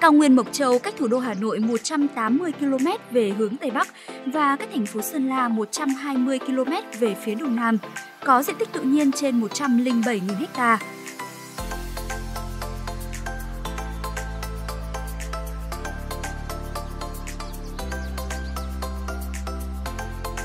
Cao nguyên Mộc Châu cách thủ đô Hà Nội 180 km về hướng Tây Bắc và cách thành phố Sơn La 120 km về phía Đông Nam, có diện tích tự nhiên trên 107.000 ha.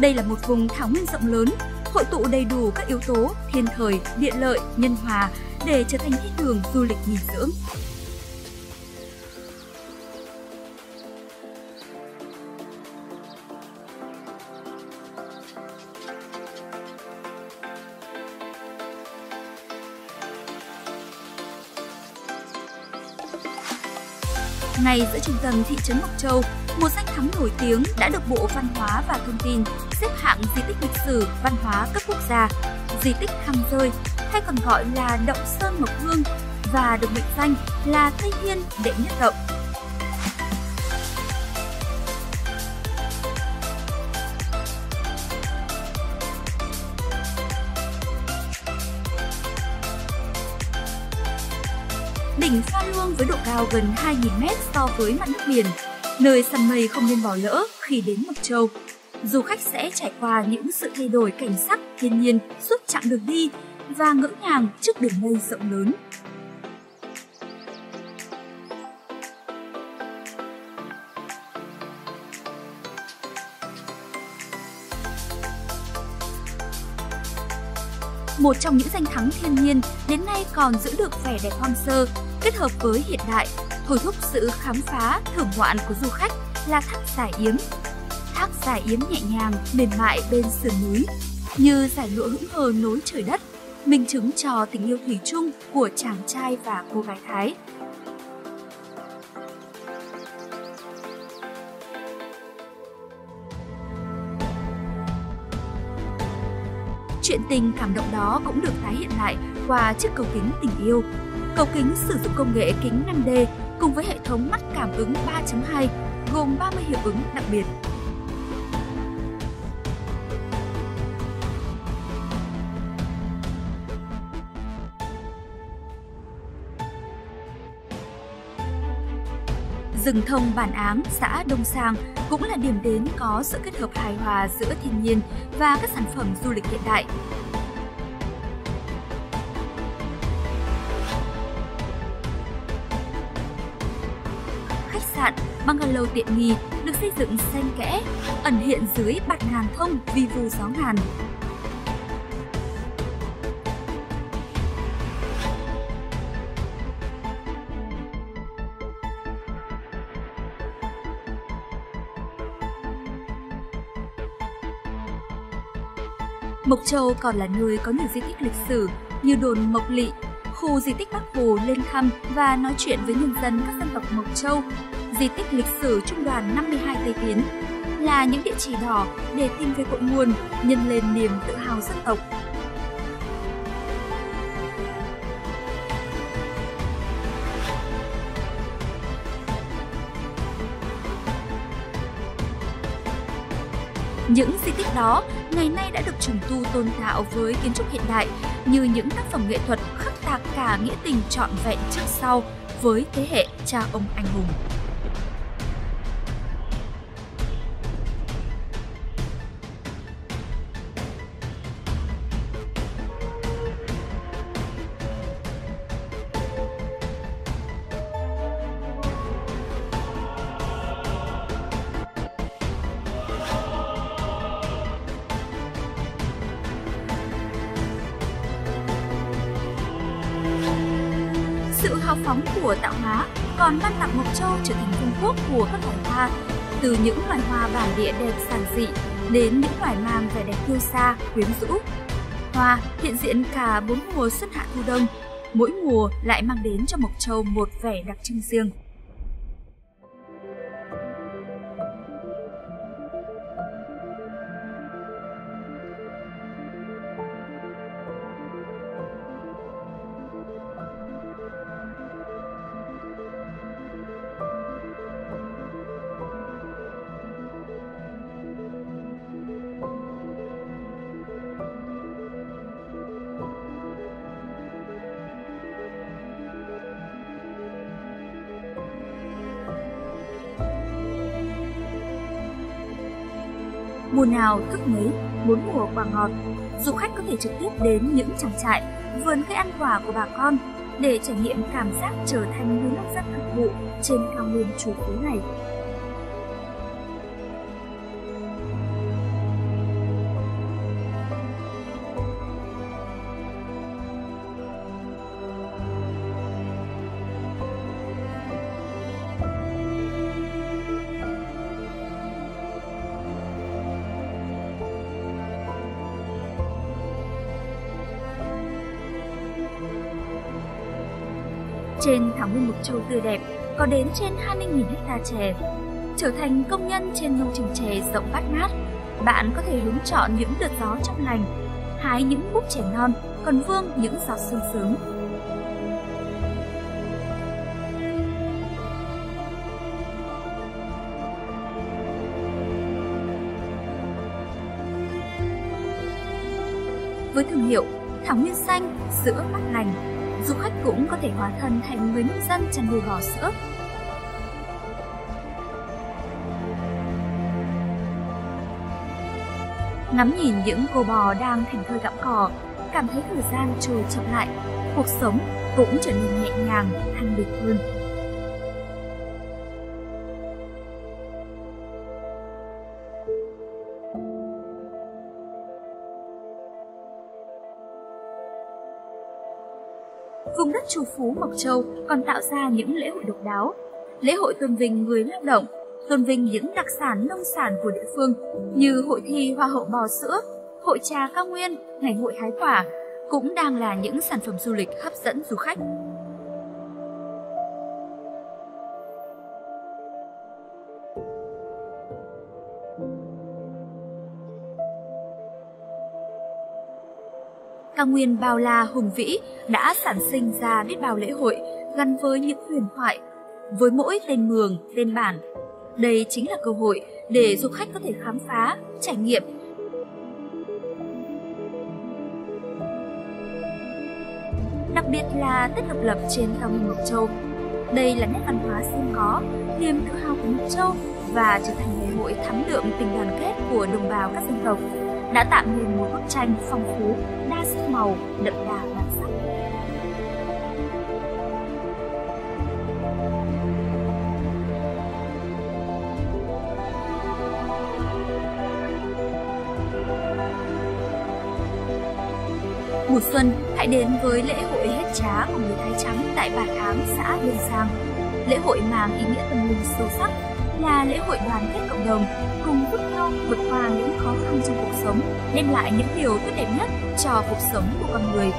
Đây là một vùng thảo nguyên rộng lớn, hội tụ đầy đủ các yếu tố thiên thời, địa lợi, nhân hòa để trở thành thiên đường du lịch nghỉ dưỡng. Ngay giữa trung tâm thị trấn Mộc Châu, một danh thắng nổi tiếng đã được Bộ Văn hóa và Thông tin xếp hạng di tích lịch sử văn hóa cấp quốc gia, di tích Khăm Rơi, hay còn gọi là Động Sơn Mộc Hương và được mệnh danh là Tây Hiên Đệ Nhất Động. Đỉnh Pha Luông với độ cao gần 2.000 mét so với mặt nước biển, nơi săn mây không nên bỏ lỡ khi đến Mộc Châu. Du khách sẽ trải qua những sự thay đổi cảnh sắc thiên nhiên suốt chặng đường đi và ngỡ ngàng trước đường mây rộng lớn. một trong những danh thắng thiên nhiên đến nay còn giữ được vẻ đẹp hoang sơ, kết hợp với hiện đại, thôi thúc sự khám phá, thưởng ngoạn của du khách là thác giải yếm. Thác giải yếm nhẹ nhàng, mềm mại bên sườn núi, như giải lụa hững hờ nối trời đất, minh chứng cho tình yêu thủy chung của chàng trai và cô gái Thái. Chuyện tình cảm động đó cũng được tái hiện lại qua chiếc cầu kính tình yêu. Cầu kính sử dụng công nghệ kính 5D cùng với hệ thống mắt cảm ứng 3.2 gồm 30 hiệu ứng đặc biệt. Rừng thông Bản Áng, xã Đông Sang cũng là điểm đến có sự kết hợp hài hòa giữa thiên nhiên và các sản phẩm du lịch hiện đại. Sạn, bungalow tiện nghi được xây dựng xen kẽ, ẩn hiện dưới bạt ngàn thông vi vu gió ngàn, Mộc Châu còn là nơi có nhiều di tích lịch sử như đồn Mộc Lị, khu di tích Bắc Hồ lên thăm và nói chuyện với nhân dân các dân tộc Mộc Châu, di tích lịch sử Trung đoàn 52 Tây Tiến là những địa chỉ đỏ để tìm về cội nguồn, nhân lên niềm tự hào dân tộc Những di tích đó ngày nay đã được trùng tu tôn tạo với kiến trúc hiện đại như những tác phẩm nghệ thuật khắc tạc cả nghĩa tình trọn vẹn trước sau với thế hệ cha ông anh hùng. Hào phóng của tạo hóa còn ban tặng Mộc Châu trở thành vương quốc của các loài hoa, từ những loài hoa bản địa đẹp giản dị đến những loài mang vẻ đẹp kiêu xa quyến rũ. Hoa hiện diện cả bốn mùa xuân hạ thu đông, mỗi mùa lại mang đến cho Mộc Châu một vẻ đặc trưng riêng. Mùa nào thức mấy, bốn mùa quả ngọt, du khách có thể trực tiếp đến những trang trại, vườn cây ăn quả của bà con để trải nghiệm cảm giác trở thành người nông dân thực vụ trên cao nguyên chủ phú này. Trên thảo nguyên Mộc Châu tươi đẹp, có đến trên 20.000 hecta chè. Trở thành công nhân trên nông trường chè rộng bát ngát, bạn có thể hứng chọn những đợt gió trong lành, hái những búp chè non, còn vương những giọt sương sớm. Với thương hiệu Thảo Nguyên Xanh, sữa mát lành, du khách cũng có thể hóa thân thành người nông dân chăn nuôi bò sữa. Ngắm nhìn những cô bò đang thành thơi gặm cỏ, cảm thấy thời gian trôi chậm lại, cuộc sống cũng trở nên nhẹ nhàng, thanh bình hơn. Vùng phú Mộc Châu còn tạo ra những lễ hội độc đáo. Lễ hội tôn vinh người lao động, tôn vinh những đặc sản nông sản của địa phương như hội thi hoa hậu bò sữa, hội trà cao nguyên, ngày hội hái quả cũng đang là những sản phẩm du lịch hấp dẫn du khách. Cao nguyên bao la hùng vĩ đã sản sinh ra biết bao lễ hội gắn với những huyền thoại, với mỗi tên mường, tên bản. Đây chính là cơ hội để du khách có thể khám phá, trải nghiệm đặc biệt là Tết độc lập trên cao nguyên Mộc Châu. Đây là nét văn hóa riêng có, niềm tự hào của Mộc Châu và trở thành ngày hội thắm đượm tình đoàn kết của đồng bào các dân tộc đã tạo nên một bức tranh phong phú, đa sắc màu, đậm đà bản sắc. Mùa xuân, hãy đến với lễ hội hết trá của người Thái Trắng tại Bản Áng, xã Biên Sang. Lễ hội mang ý nghĩa tâm linh sâu sắc, là lễ hội đoàn kết cộng đồng, cùng giúp nhau vượt qua những khó khăn trong sống, đem lại những điều tốt đẹp nhất cho cuộc sống của con người.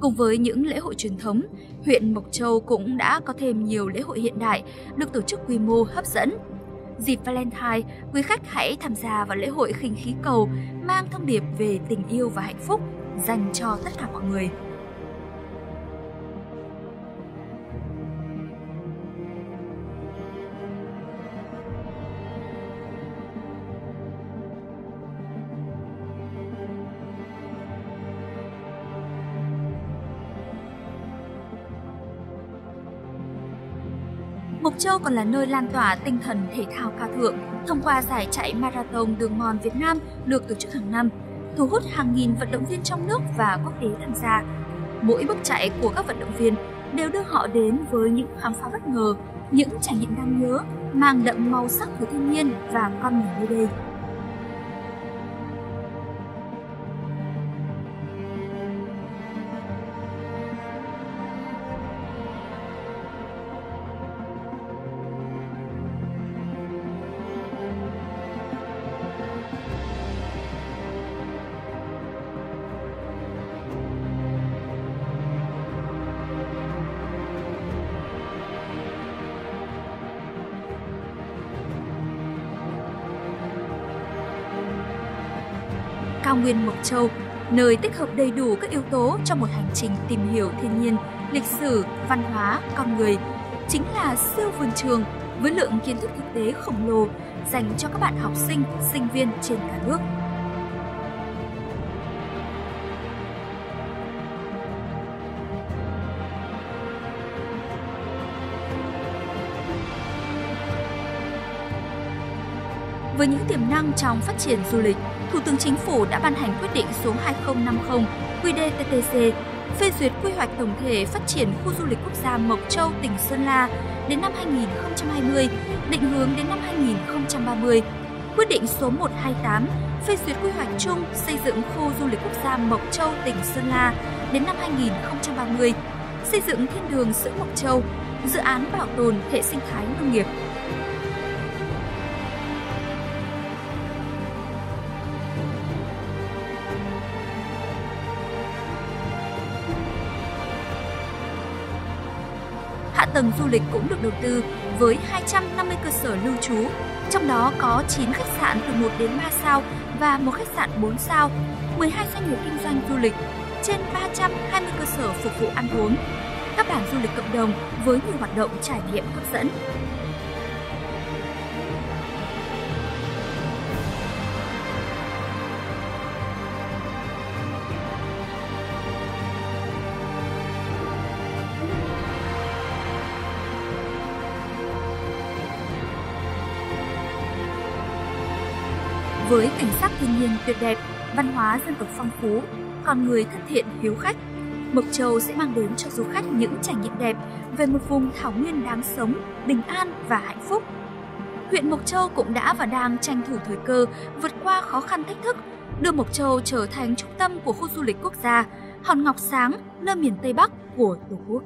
Cùng với những lễ hội truyền thống, huyện Mộc Châu cũng đã có thêm nhiều lễ hội hiện đại được tổ chức quy mô hấp dẫn. Dịp Valentine, quý khách hãy tham gia vào lễ hội khinh khí cầu mang thông điệp về tình yêu và hạnh phúc dành cho tất cả mọi người. Mộc Châu còn là nơi lan tỏa tinh thần thể thao cao thượng thông qua giải chạy marathon đường mòn Việt Nam được tổ chức hàng năm, thu hút hàng nghìn vận động viên trong nước và quốc tế tham gia. Mỗi bước chạy của các vận động viên đều đưa họ đến với những khám phá bất ngờ, những trải nghiệm đáng nhớ, mang đậm màu sắc của thiên nhiên và con người nơi đây. Cao nguyên Mộc Châu, nơi tích hợp đầy đủ các yếu tố cho một hành trình tìm hiểu thiên nhiên, lịch sử, văn hóa, con người, chính là siêu vườn trường với lượng kiến thức thực tế khổng lồ dành cho các bạn học sinh, sinh viên trên cả nước. Với những tiềm năng trong phát triển du lịch, Thủ tướng Chính phủ đã ban hành quyết định số 2050 QĐ-TTC phê duyệt quy hoạch tổng thể phát triển khu du lịch quốc gia Mộc Châu, tỉnh Sơn La đến năm 2020, định hướng đến năm 2030. Quyết định số 128 phê duyệt quy hoạch chung xây dựng khu du lịch quốc gia Mộc Châu, tỉnh Sơn La đến năm 2030, xây dựng thiên đường sữa Mộc Châu, dự án bảo tồn hệ sinh thái nông nghiệp Hạ tầng du lịch cũng được đầu tư với 250 cơ sở lưu trú, trong đó có 9 khách sạn từ 1 đến 3 sao và một khách sạn 4 sao, 12 doanh nghiệp kinh doanh du lịch, trên 320 cơ sở phục vụ ăn uống, các bản du lịch cộng đồng với nhiều hoạt động trải nghiệm hấp dẫn. Với cảnh sắc thiên nhiên tuyệt đẹp, văn hóa dân tộc phong phú, con người thân thiện hiếu khách, Mộc Châu sẽ mang đến cho du khách những trải nghiệm đẹp về một vùng thảo nguyên đáng sống, bình an và hạnh phúc. Huyện Mộc Châu cũng đã và đang tranh thủ thời cơ vượt qua khó khăn thách thức, đưa Mộc Châu trở thành trung tâm của khu du lịch quốc gia, hòn ngọc sáng nơi miền Tây Bắc của Tổ quốc.